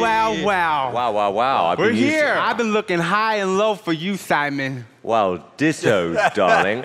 wow, wow. Wow, wow, wow. I've We're been used to- here. I've been looking high and low for you, Simon. Well, ditto, darling.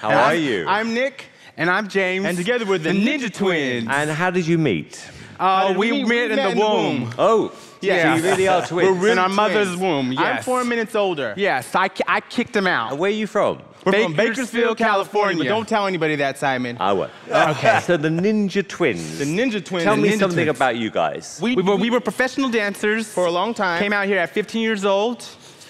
How are you? I'm Nick, and I'm James. And together we're the Ninja Twins. and how did you meet? Uh, we, we- met we in the in the womb. womb. Oh, Yeah. so you really are twins. We're really in our twins. mother's womb. Yes. I'm four minutes older. Yes, I, I kicked him out. where are you from? We're from Bakersfield, Bakersfield, California. But California. don't tell anybody that, Simon. I won't. Ah. Okay. So the Ninja Twins. the Ninja Twins. Tell me Ninja something Twins. about you guys. We, We were, we were professional dancers for a long time. Came out here at 15 years old.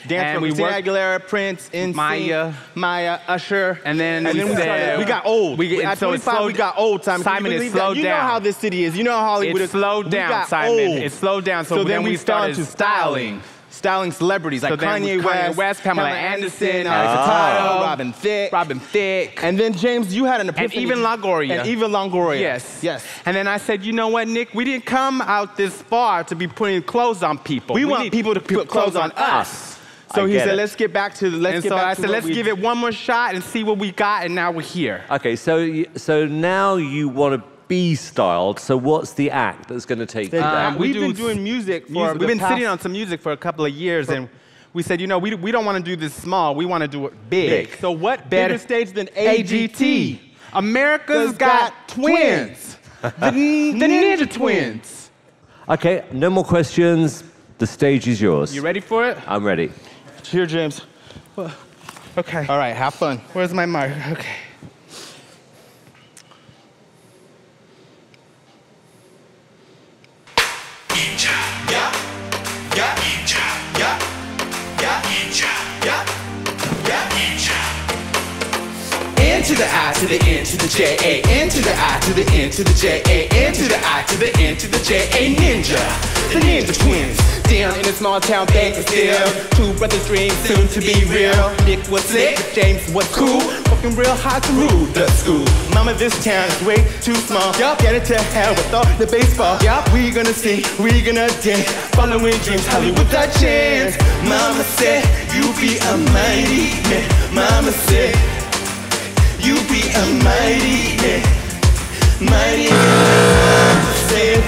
danced and for we Christina worked- Aguilera, Prince, NSYNC, Mya. Mya, Usher. And then and we then we, said- started, we got old. We- at so it 25, we got old. Simon, Can you Simon, it believe that? slowed You know how this city is. You know how Hollywood It is. slowed down, Simon. old. It slowed down. So, So, then, then we started started to styling. Styling celebrities like So Kanye Kanye West, West, Pamela Anderson, uh, Alex Furtado, Furtado, Robin Thicke. Robin Thicke. And then James, you had an epiphany. Eva Longoria. And Eva Longoria. Yes. Yes. And then I said, you know what, Nick? We didn't come out this far to be putting clothes on people. We, want people to put clothes on us. So I he said, it. let's get back to let's and get so back I to said, let's we- give it one more shot and see what we got, and now we're here. Okay, so so now you want to be styled. So what's the act that's going to take you Um, there? we we've do been doing music for Music. We've been past- sitting on some music for a couple of years, and we said, you know, we, we don't want to do this small. We want to do it big. Big. So what Better- bigger stage than AGT? AGT. America's got, twins. the, the Ninja Twins. Okay, no more questions. The stage is yours. You ready for it? I'm ready. Here, James. Okay. All right, have fun. Where's my mark? Okay. To the I to the N to the J A N to the I to the N to the J A N to the I to the N to the J A Ninja, the Ninja Twins. Down in a small town Bakersfield, two brothers dream soon to be real. Nick was sick, James was cool, working real hard to rule the school. Mama, this town is way too small. Yup, get it to hell with all the baseball. Yup, we gonna sing, we gonna dance, following dreams, Hollywood's our chance. Mama said, you be a mighty man. Mama said. You be a mighty man, mighty man. Say it.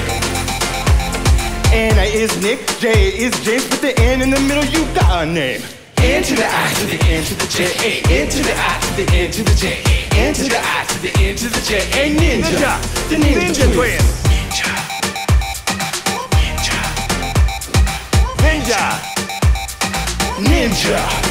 N I is Nick, J is James, put the N in the middle, you got a name. N to the I to the N to the J A N to the I to the N to the J A N to the I to the N to the J A Ninja, the Ninja, Twins. Ninja. Ninja.